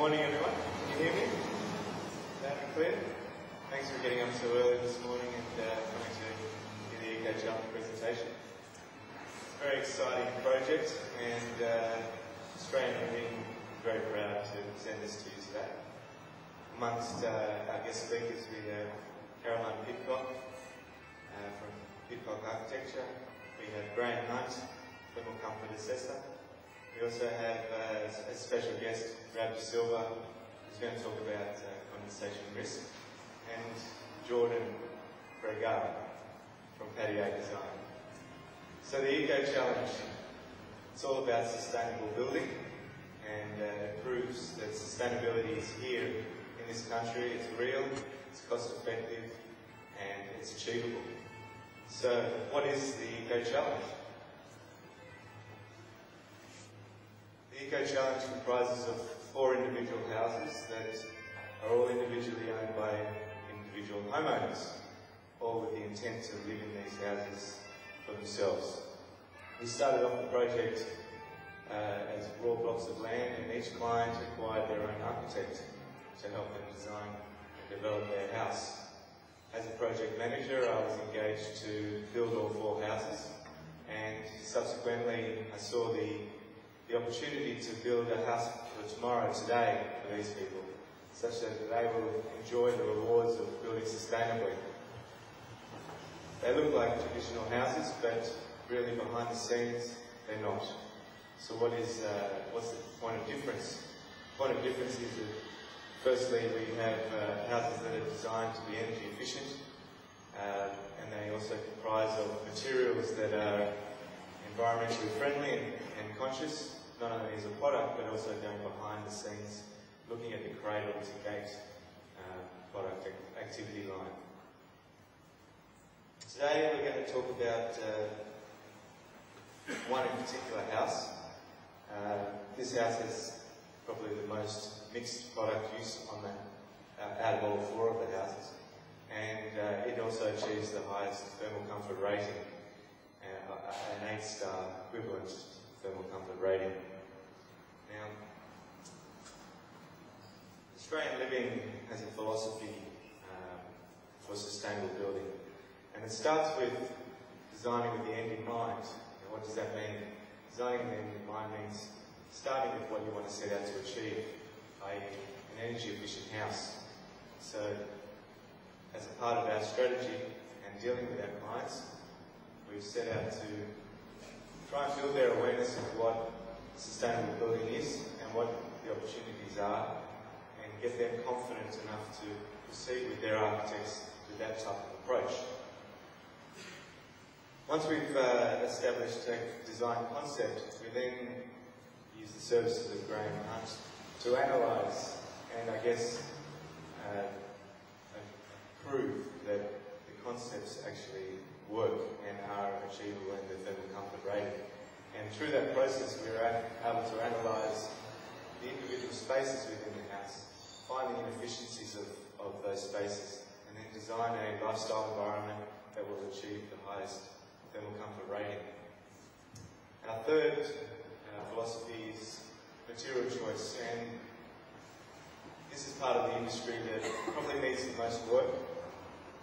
Good morning everyone, can you hear me? Loud and clear? Thanks for getting up so early this morning and uh, coming to the Eco Challenge presentation. Very exciting project and uh, Australian Living very proud to present this to you today. Amongst uh, our guest speakers we have Caroline Pitcock uh, from Pitcock Architecture, we have Graham Hunt, Thermal Comfort Assessor, we also have uh, a special guest, Brad Silva, who's going to talk about uh, condensation risk, and Jordan Vergara from Patio Design. So the Eco Challenge, it's all about sustainable building and uh, it proves that sustainability is here in this country, it's real, it's cost effective and it's achievable. So what is the Eco Challenge? Eco Challenge comprises of four individual houses that are all individually owned by individual homeowners, all with the intent to live in these houses for themselves. We started off the project uh, as raw blocks of land and each client acquired their own architect to help them design and develop their house. As a project manager, I was engaged to build all four houses and subsequently I saw the the opportunity to build a house for tomorrow, today, for these people, such that they will enjoy the rewards of building sustainably. They look like traditional houses, but really behind the scenes, they're not. So what is, uh, what's the point of difference? The point of difference is that firstly we have uh, houses that are designed to be energy efficient, uh, and they also comprise of materials that are environmentally friendly and, and conscious, not only as a product, but also going behind the scenes, looking at the cradle to gate uh, product activity line. Today we're going to talk about uh, one in particular house. Uh, this house has probably the most mixed product use on the, uh, out of all four of the houses. And uh, it also achieves the highest thermal comfort rating, uh, an 8-star equivalent rating. Now, Australian Living has a philosophy um, for sustainable building, and it starts with designing with the end in mind. Now, what does that mean? Designing with the end in mind means starting with what you want to set out to achieve, i.e. an energy efficient house. So, as a part of our strategy and dealing with our clients, we've set out to try and build their awareness of what sustainable building is and what the opportunities are and get them confident enough to proceed with their architects with that type of approach. Once we've uh, established a design concept, we then use the services of Graham Hunt to analyse and I guess uh, prove that the concepts actually work and are achievable in the thermal comfort rating. And through that process, we were able to analyse the individual spaces within the house, find the inefficiencies of, of those spaces, and then design a lifestyle environment that will achieve the highest thermal comfort rating. Our third uh, philosophy is material choice, and this is part of the industry that probably needs the most work.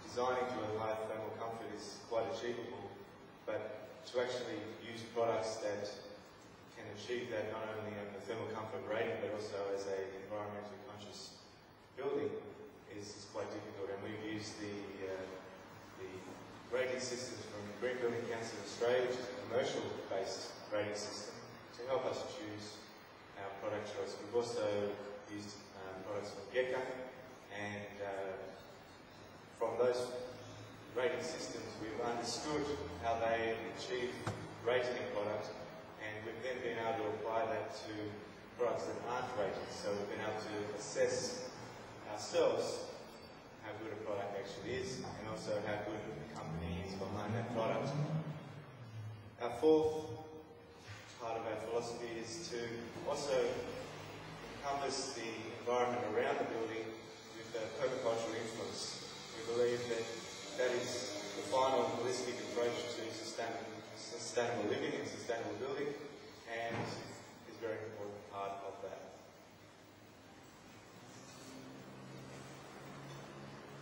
Designing to a high thermal comfort is quite achievable, but to actually use products that can achieve that not only at the thermal comfort rating, but also as a environmentally conscious building is, is quite difficult. And we've used the, uh, the rating systems from Green Building Council of Australia, which is a commercial-based rating system, to help us choose our product choice. We've also used um, products from GECA, and uh, from those rating systems, understood how they achieve rating a product, and we've then been able to apply that to products that aren't rated. So we've been able to assess ourselves how good a product actually is, and also how good the company is behind that product. Our fourth part of our philosophy is to also encompass the environment around the building with a permacultural influence We believe that that is the final holistic approach to sustainable, sustainable living and sustainable building, and is a very important part of that.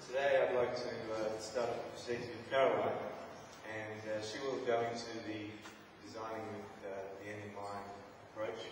Today I'd like to uh, start proceedings with Caroline, and uh, she will go into the designing with uh, the end in mind approach.